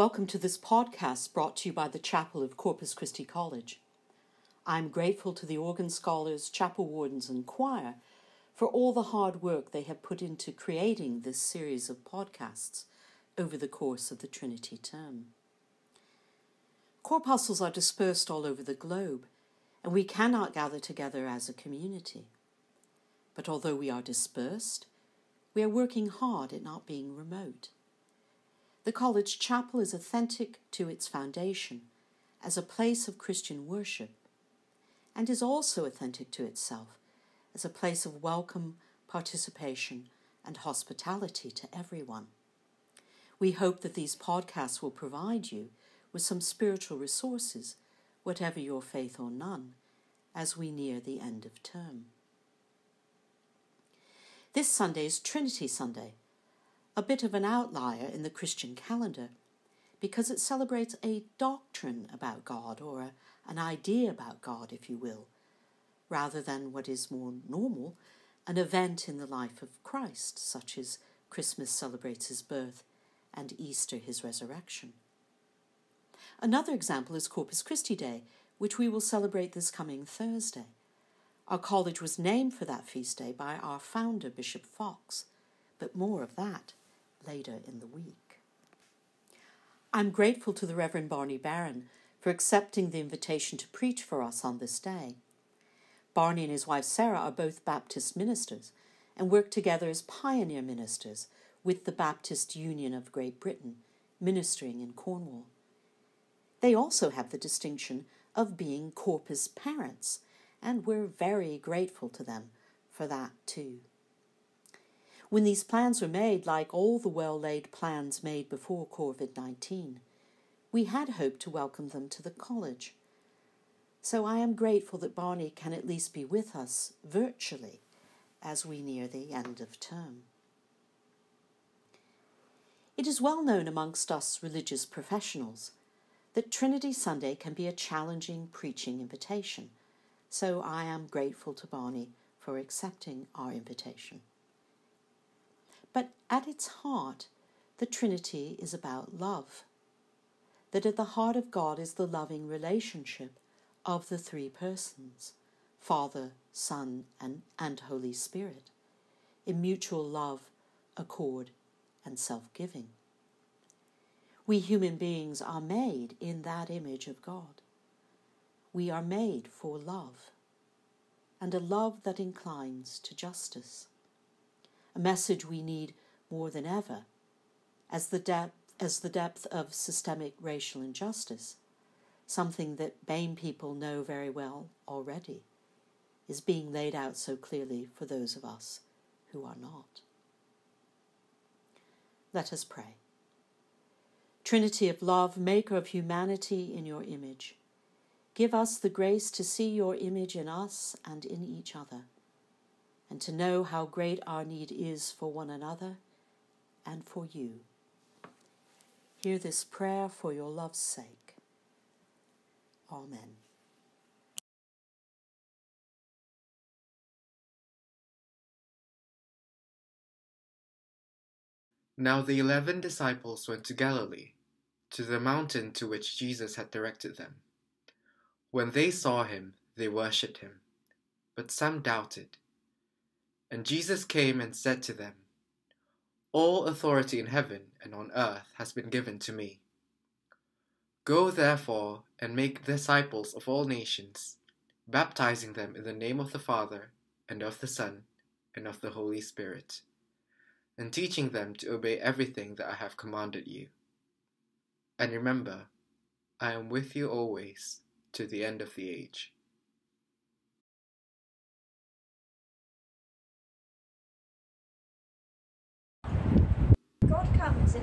Welcome to this podcast brought to you by the Chapel of Corpus Christi College. I'm grateful to the organ scholars, chapel wardens, and choir for all the hard work they have put into creating this series of podcasts over the course of the Trinity term. Corpuscles are dispersed all over the globe, and we cannot gather together as a community. But although we are dispersed, we are working hard at not being remote. The college chapel is authentic to its foundation as a place of Christian worship and is also authentic to itself as a place of welcome, participation, and hospitality to everyone. We hope that these podcasts will provide you with some spiritual resources, whatever your faith or none, as we near the end of term. This Sunday is Trinity Sunday, a bit of an outlier in the Christian calendar because it celebrates a doctrine about God or a, an idea about God, if you will, rather than what is more normal, an event in the life of Christ, such as Christmas celebrates his birth and Easter his resurrection. Another example is Corpus Christi Day, which we will celebrate this coming Thursday. Our college was named for that feast day by our founder, Bishop Fox, but more of that later in the week. I'm grateful to the Reverend Barney Barron for accepting the invitation to preach for us on this day. Barney and his wife Sarah are both Baptist ministers and work together as pioneer ministers with the Baptist Union of Great Britain, ministering in Cornwall. They also have the distinction of being Corpus parents and we're very grateful to them for that too. When these plans were made, like all the well laid plans made before COVID 19, we had hoped to welcome them to the college. So I am grateful that Barney can at least be with us virtually as we near the end of term. It is well known amongst us religious professionals that Trinity Sunday can be a challenging preaching invitation so I am grateful to Barney for accepting our invitation. But at its heart, the Trinity is about love. That at the heart of God is the loving relationship of the three persons Father, Son, and, and Holy Spirit, in mutual love, accord, and self giving. We human beings are made in that image of God. We are made for love, and a love that inclines to justice. A message we need more than ever, as the depth, as the depth of systemic racial injustice, something that BAME people know very well already, is being laid out so clearly for those of us who are not. Let us pray. Trinity of love, maker of humanity in your image, Give us the grace to see your image in us and in each other, and to know how great our need is for one another and for you. Hear this prayer for your love's sake. Amen. Now the eleven disciples went to Galilee, to the mountain to which Jesus had directed them. When they saw him, they worshipped him, but some doubted. And Jesus came and said to them, All authority in heaven and on earth has been given to me. Go therefore and make disciples of all nations, baptizing them in the name of the Father, and of the Son, and of the Holy Spirit, and teaching them to obey everything that I have commanded you. And remember, I am with you always to the end of the age.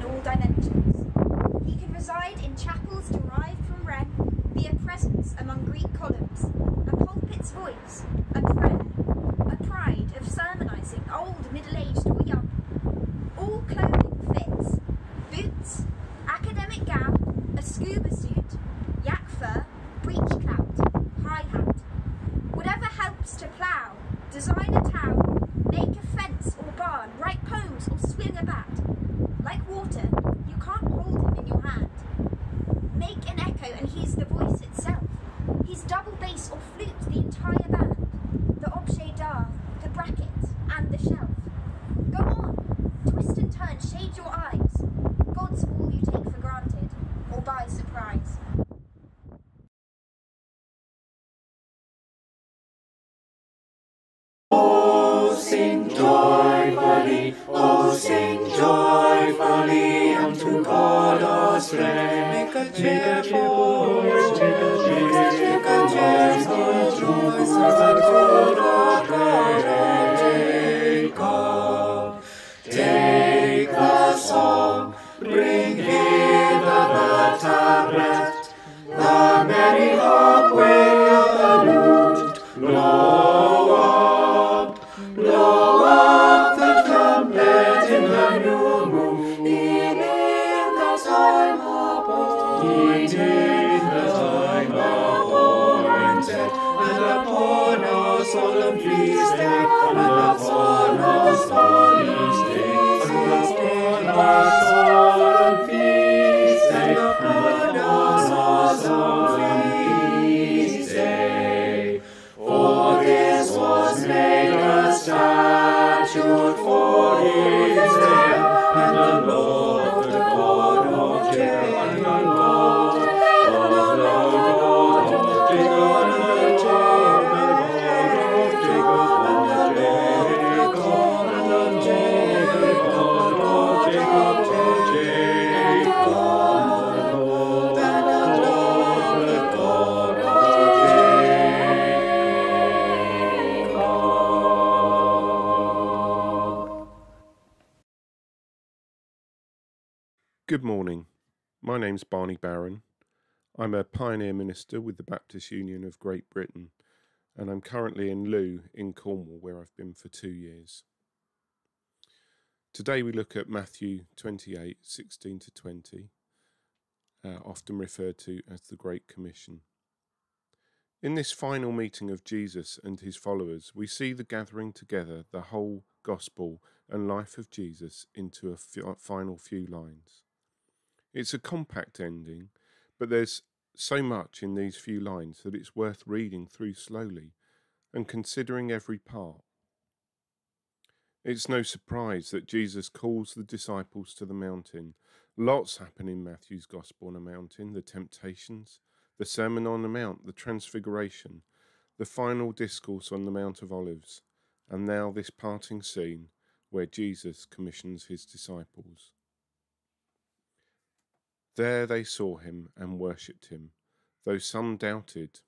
All dimensions. He can reside in chapels derived from Wren, be a presence among Greek columns, a pulpit's voice, a prayer, a pride of sermonizing old, middle-aged or young. All clothing fits. Boots, academic gown, a scuba suit, yak fur, breech clout, high hat. Whatever helps to plough, design a town, make a fence or barn, write Good morning. My name's Barney Barron. I'm a pioneer minister with the Baptist Union of Great Britain, and I'm currently in Looe in Cornwall, where I've been for two years. Today we look at Matthew 28 16 to 20, uh, often referred to as the Great Commission. In this final meeting of Jesus and his followers, we see the gathering together the whole gospel and life of Jesus into a final few lines. It's a compact ending, but there's so much in these few lines that it's worth reading through slowly and considering every part. It's no surprise that Jesus calls the disciples to the mountain. Lots happen in Matthew's Gospel on a mountain the temptations, the Sermon on the Mount, the Transfiguration, the final discourse on the Mount of Olives, and now this parting scene where Jesus commissions his disciples. There they saw him and worshipped him, though some doubted.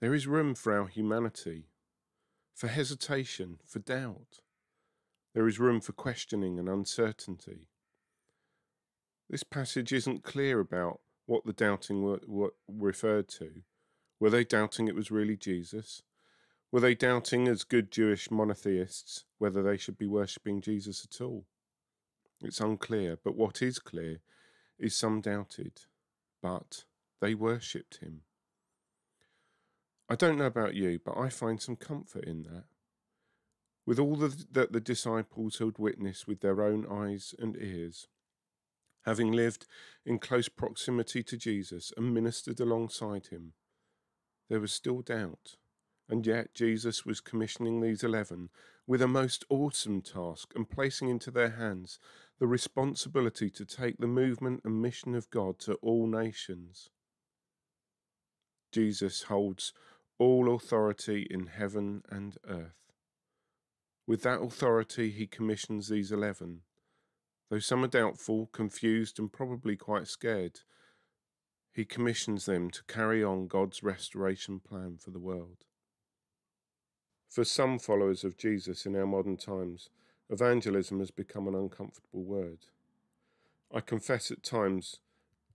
There is room for our humanity, for hesitation, for doubt. There is room for questioning and uncertainty. This passage isn't clear about what the doubting were, were referred to. Were they doubting it was really Jesus? Were they doubting, as good Jewish monotheists, whether they should be worshipping Jesus at all? It's unclear, but what is clear is some doubted, but they worshipped him. I don't know about you, but I find some comfort in that. With all the, that the disciples had witnessed with their own eyes and ears, having lived in close proximity to Jesus and ministered alongside him, there was still doubt. And yet Jesus was commissioning these eleven with a most awesome task and placing into their hands the responsibility to take the movement and mission of God to all nations. Jesus holds all authority in heaven and earth. With that authority, he commissions these eleven. Though some are doubtful, confused, and probably quite scared, he commissions them to carry on God's restoration plan for the world. For some followers of Jesus in our modern times, evangelism has become an uncomfortable word. I confess at times,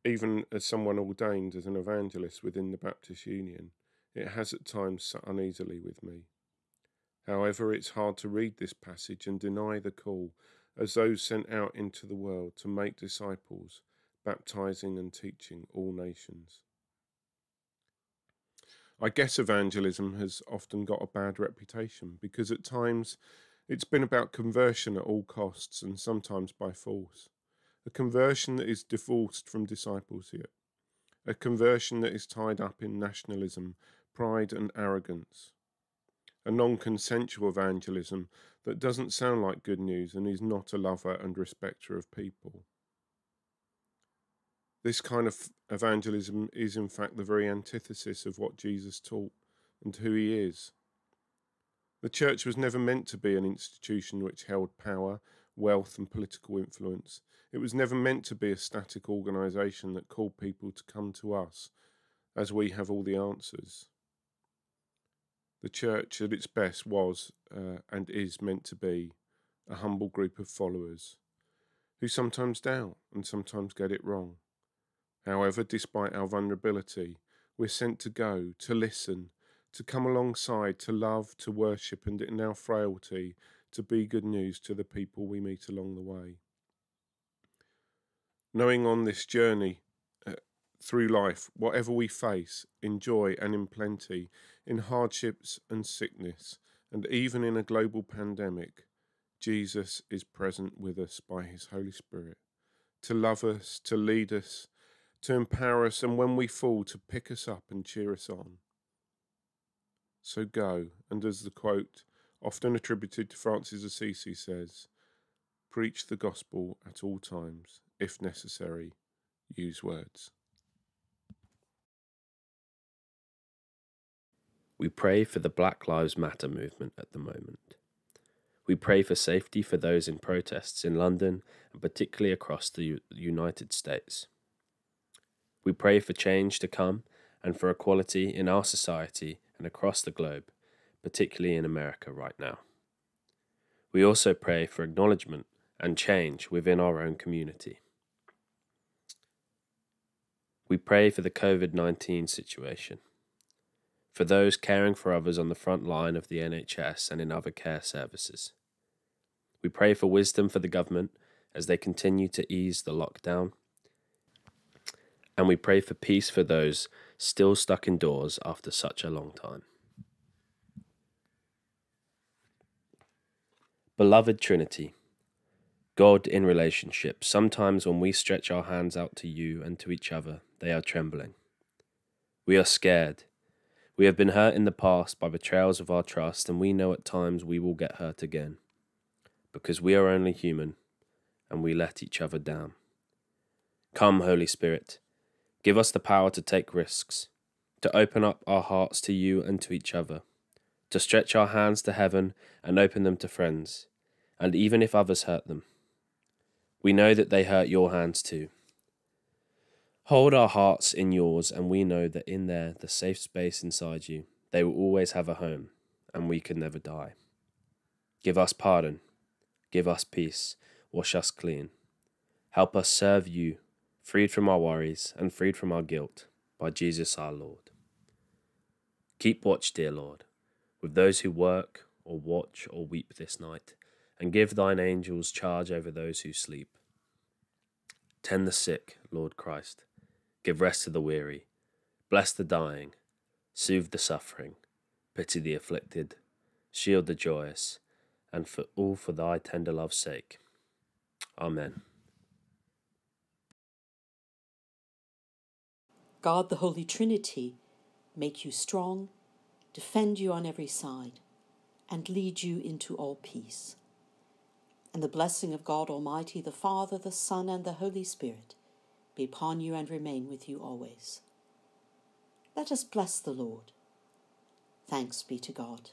even as someone ordained as an evangelist within the Baptist Union, it has at times sat uneasily with me. However, it's hard to read this passage and deny the call as those sent out into the world to make disciples, baptizing and teaching all nations. I guess evangelism has often got a bad reputation because at times it's been about conversion at all costs and sometimes by force. A conversion that is divorced from discipleship. A conversion that is tied up in nationalism, pride, and arrogance. A non consensual evangelism that doesn't sound like good news and is not a lover and respecter of people. This kind of evangelism is, in fact, the very antithesis of what Jesus taught and who he is. The church was never meant to be an institution which held power, wealth, and political influence. It was never meant to be a static organisation that called people to come to us as we have all the answers. The church at its best was uh, and is meant to be a humble group of followers who sometimes doubt and sometimes get it wrong. However, despite our vulnerability, we're sent to go, to listen, to come alongside, to love, to worship, and in our frailty, to be good news to the people we meet along the way. Knowing on this journey uh, through life, whatever we face, in joy and in plenty, in hardships and sickness, and even in a global pandemic, Jesus is present with us by his Holy Spirit to love us, to lead us, to empower us, and when we fall, to pick us up and cheer us on. So go, and as the quote, often attributed to Francis Assisi, says, preach the gospel at all times, if necessary, use words. We pray for the Black Lives Matter movement at the moment. We pray for safety for those in protests in London and particularly across the United States. We pray for change to come and for equality in our society and across the globe, particularly in America right now. We also pray for acknowledgement and change within our own community. We pray for the COVID 19 situation, for those caring for others on the front line of the NHS and in other care services. We pray for wisdom for the government as they continue to ease the lockdown. And we pray for peace for those still stuck indoors after such a long time. Beloved Trinity, God in relationship, sometimes when we stretch our hands out to you and to each other, they are trembling. We are scared. We have been hurt in the past by betrayals of our trust, and we know at times we will get hurt again, because we are only human and we let each other down. Come, Holy Spirit, give us the power to take risks, to open up our hearts to you and to each other, to stretch our hands to heaven and open them to friends, and even if others hurt them. We know that they hurt your hands too. Hold our hearts in yours, and we know that in there, the safe space inside you, they will always have a home, and we can never die. Give us pardon, give us peace, wash us clean. Help us serve you, freed from our worries and freed from our guilt, by Jesus our Lord. Keep watch, dear Lord, with those who work or watch or weep this night, and give thine angels charge over those who sleep. Tend the sick, Lord Christ. Give rest to the weary. Bless the dying. Soothe the suffering. Pity the afflicted. Shield the joyous. And for all for thy tender love's sake. Amen. God the Holy Trinity make you strong, defend you on every side, and lead you into all peace. And the blessing of God Almighty, the Father, the Son, and the Holy Spirit be upon you and remain with you always. Let us bless the Lord. Thanks be to God.